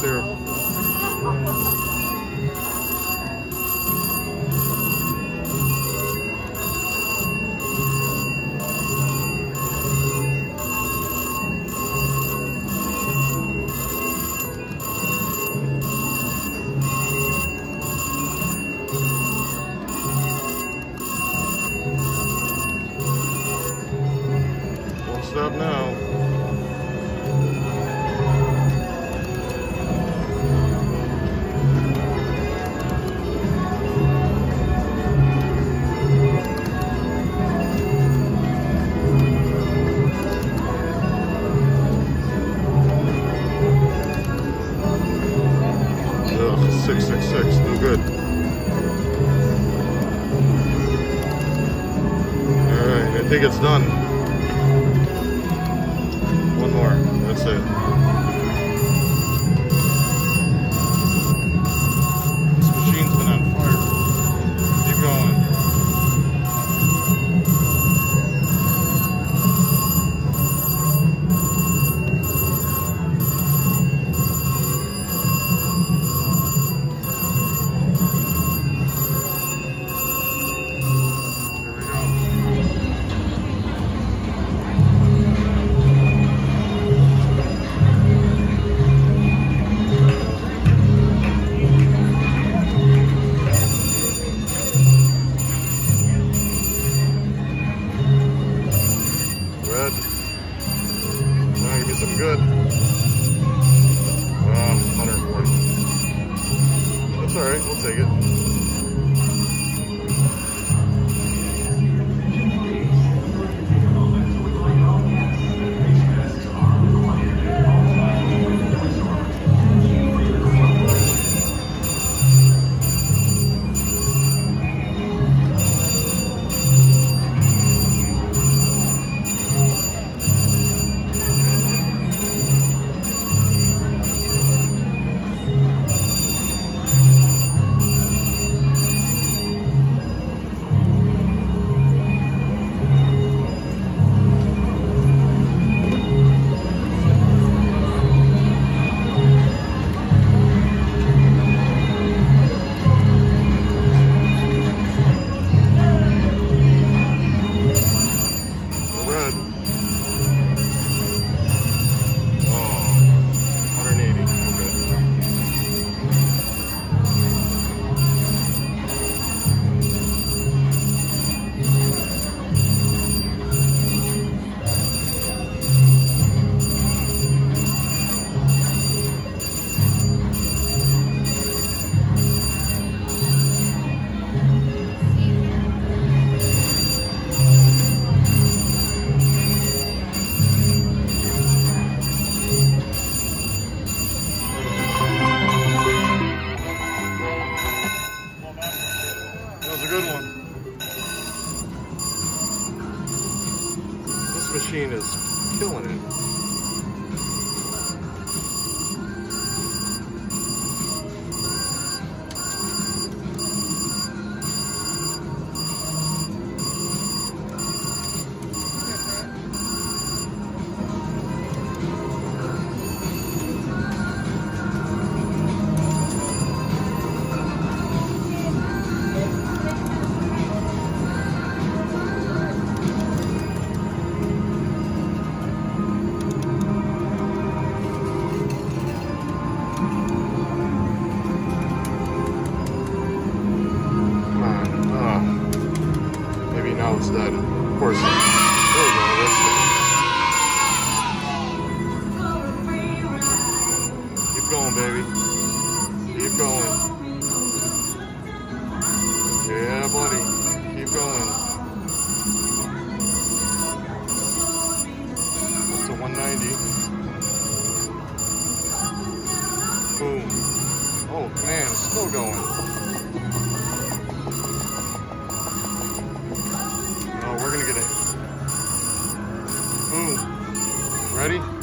there. 666, no good. Alright, I think it's done. That's alright, good one. This machine is killing it. That's. Keep going, baby. Keep going. Yeah, buddy. Keep going. Up to 190. Boom. Oh, man, it's still going. Ready?